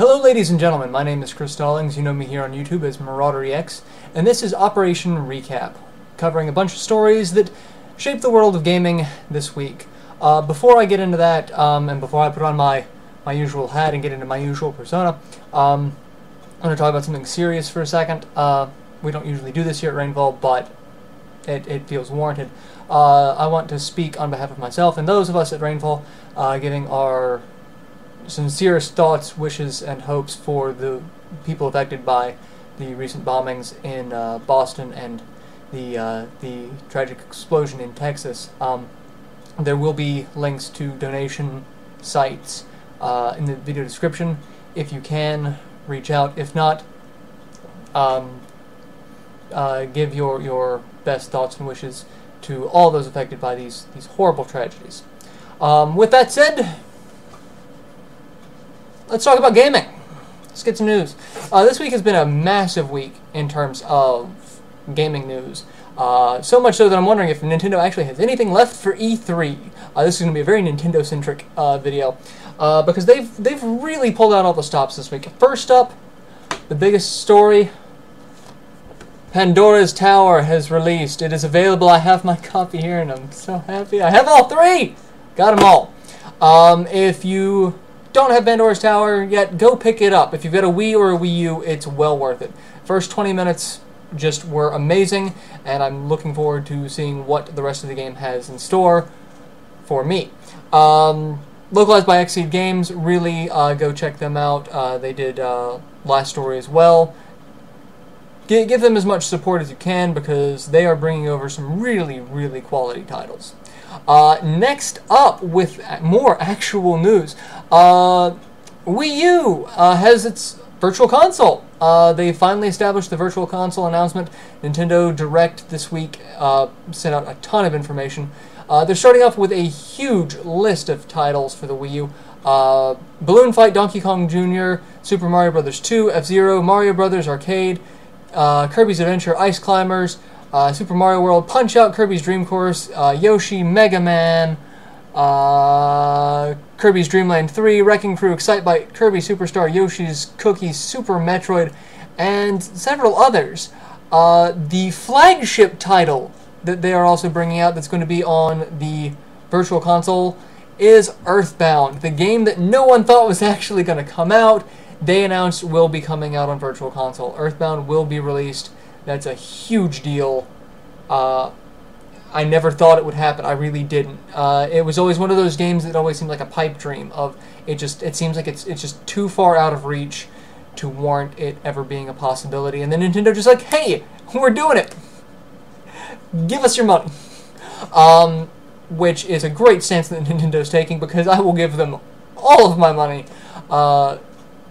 Hello, ladies and gentlemen. My name is Chris Stollings. You know me here on YouTube as MarauderEX, and this is Operation Recap, covering a bunch of stories that shaped the world of gaming this week. Uh, before I get into that, um, and before I put on my, my usual hat and get into my usual persona, um, I'm going to talk about something serious for a second. Uh, we don't usually do this here at Rainfall, but it, it feels warranted. Uh, I want to speak on behalf of myself and those of us at Rainfall, uh, giving our sincerest thoughts, wishes, and hopes for the people affected by the recent bombings in uh, Boston and the uh, the tragic explosion in Texas. Um, there will be links to donation sites uh, in the video description. If you can, reach out. If not, um, uh, give your your best thoughts and wishes to all those affected by these these horrible tragedies. Um, with that said, let's talk about gaming. Let's get some news. Uh, this week has been a massive week in terms of gaming news. Uh, so much so that I'm wondering if Nintendo actually has anything left for E3. Uh, this is going to be a very Nintendo-centric uh, video uh, because they've they've really pulled out all the stops this week. First up, the biggest story: Pandora's Tower has released. It is available. I have my copy here, and I'm so happy. I have all three. Got them all. Um, if you don't have Pandora's Tower yet, go pick it up. If you've got a Wii or a Wii U, it's well worth it. First 20 minutes just were amazing, and I'm looking forward to seeing what the rest of the game has in store for me. Um, localized by Xseed Games, really uh, go check them out. Uh, they did uh, Last Story as well. G give them as much support as you can because they are bringing over some really, really quality titles. Uh, next up, with more actual news, uh, Wii U uh, has its virtual console. Uh, they finally established the virtual console announcement. Nintendo Direct this week uh, sent out a ton of information. Uh, they're starting off with a huge list of titles for the Wii U. Balloon Fight, Donkey Kong Jr., Super Mario Bros. 2, F-Zero, Mario Brothers Arcade, Kirby's Adventure, Ice Climbers, uh, Super Mario World, Punch Out, Kirby's Dream Course, uh, Yoshi, Mega Man, uh, Kirby's Dream Land 3, Wrecking Crew, Excitebike, Kirby Superstar, Yoshi's Cookie, Super Metroid, and several others. Uh, the flagship title that they are also bringing out that's going to be on the Virtual Console is Earthbound, the game that no one thought was actually going to come out. They announced will be coming out on Virtual Console. Earthbound will be released that's a huge deal. Uh, I never thought it would happen. I really didn't. Uh, it was always one of those games that always seemed like a pipe dream. Of it just it seems like it's it's just too far out of reach to warrant it ever being a possibility. And then Nintendo just like, hey, we're doing it. Give us your money. Um, which is a great stance that Nintendo's taking because I will give them all of my money. Uh,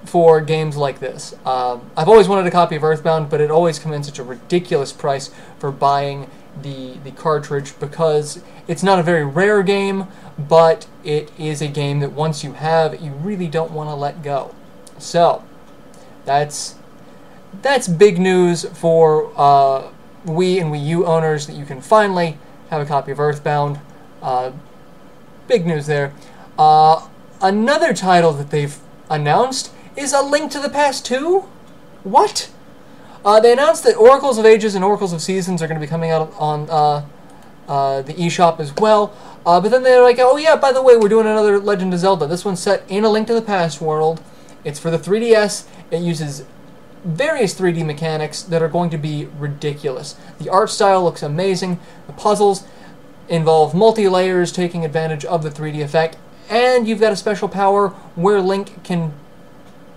for games like this. Um, I've always wanted a copy of Earthbound, but it always comes in such a ridiculous price for buying the the cartridge because it's not a very rare game, but it is a game that once you have, you really don't want to let go. So that's that's big news for uh, Wii and Wii U owners that you can finally have a copy of Earthbound. Uh, big news there. Uh, another title that they've announced is A Link to the Past 2? What? Uh, they announced that Oracles of Ages and Oracles of Seasons are going to be coming out on uh, uh, the eShop as well. Uh, but then they're like, oh yeah, by the way, we're doing another Legend of Zelda. This one's set in A Link to the Past world. It's for the 3DS. It uses various 3D mechanics that are going to be ridiculous. The art style looks amazing. The puzzles involve multi-layers taking advantage of the 3D effect. And you've got a special power where Link can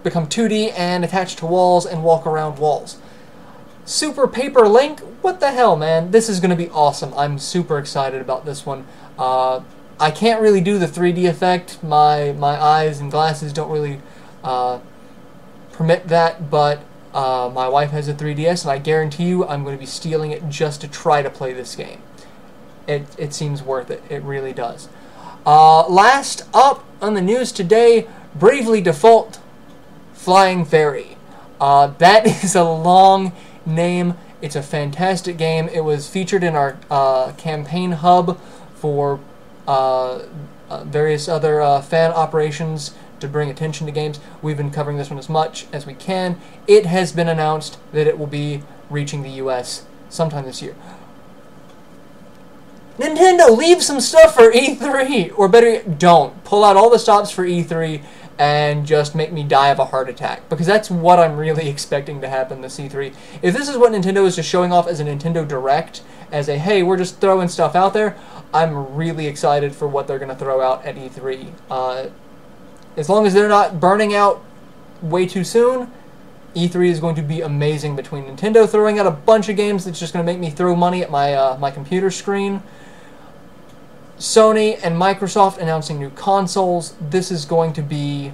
become 2D and attach to walls and walk around walls. Super Paper Link? What the hell, man? This is going to be awesome. I'm super excited about this one. Uh, I can't really do the 3D effect. My my eyes and glasses don't really uh, permit that, but uh, my wife has a 3DS, and I guarantee you I'm going to be stealing it just to try to play this game. It, it seems worth it. It really does. Uh, last up on the news today, Bravely Default Flying Fairy. Uh, that is a long name. It's a fantastic game. It was featured in our uh, campaign hub for uh, uh various other uh, fan operations to bring attention to games. We've been covering this one as much as we can. It has been announced that it will be reaching the U.S. sometime this year. Nintendo, leave some stuff for E3, or better, don't pull out all the stops for E3 and just make me die of a heart attack because that's what I'm really expecting to happen the C3. If this is what Nintendo is just showing off as a Nintendo Direct, as a hey, we're just throwing stuff out there, I'm really excited for what they're going to throw out at E3. Uh, as long as they're not burning out way too soon, E3 is going to be amazing between Nintendo throwing out a bunch of games that's just going to make me throw money at my uh, my computer screen. Sony and Microsoft announcing new consoles. This is going to be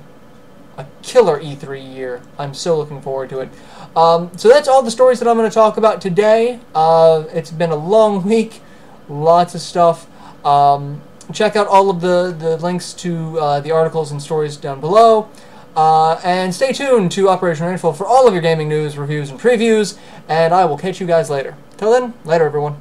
a killer E3 year. I'm so looking forward to it. Um, so that's all the stories that I'm going to talk about today. Uh, it's been a long week, lots of stuff. Um, check out all of the, the links to uh, the articles and stories down below. Uh, and stay tuned to Operation Rainfall for all of your gaming news, reviews, and previews. And I will catch you guys later. Till then, later everyone.